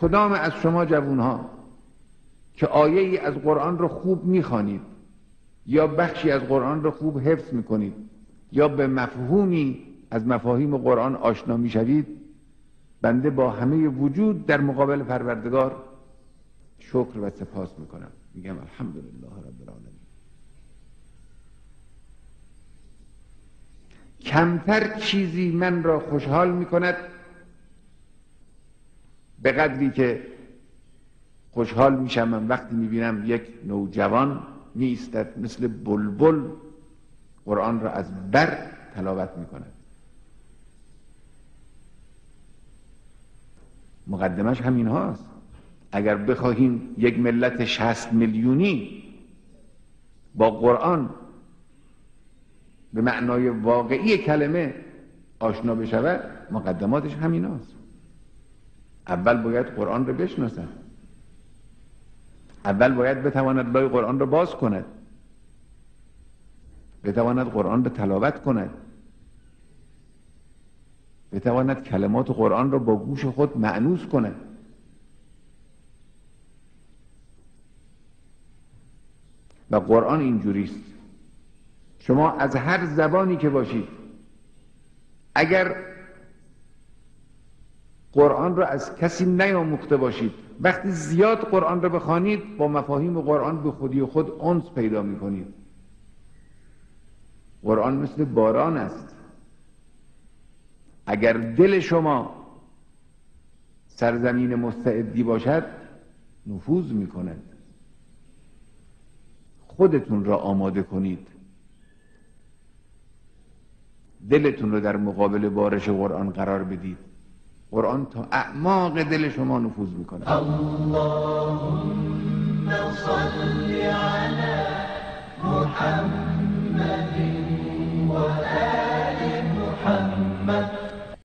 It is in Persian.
کدام از شما جوون ها که آیه ای از قرآن رو خوب می‌خوانید یا بخشی از قرآن رو خوب حفظ می‌کنید یا به مفهومی از مفاهیم قرآن آشنا می‌شوید بنده با همه وجود در مقابل پروردگار شکر و سپاس می‌کنم. میگم الحمدلله رب العالمین. کمتر چیزی من را خوشحال می‌کند به قدری که خوشحال میشم من وقتی می‌بینم یک نوجوان میستد مثل بلبل قرآن را از بر تلاوت می‌کند. مقدمش همین هاست. اگر بخواهیم یک ملت شست میلیونی با قرآن به معنای واقعی کلمه آشنا بشود مقدماتش همین هاست. اول باید قرآن رو بشناسد. اول باید بتواند لای قرآن رو باز کند. بتواند قرآن رو تلاوت کند. بتواند کلمات قرآن را با گوش خود معنوس کند. و قرآن اینجوریست. شما از هر زبانی که باشید اگر قرآن را از کسی نیاموخته باشید. وقتی زیاد قرآن را بخوانید با مفاهیم قرآن به خودی خود انس پیدا می‌کنید. قرآن مثل باران است. اگر دل شما سرزمین مستعدی باشد نفوذ می‌کند. خودتون را آماده کنید. دلتون رو در مقابل بارش قرآن قرار بدید. قرآن تا اعماق دل شما نفوذ می‌کنه اللهم صل وآل محمد.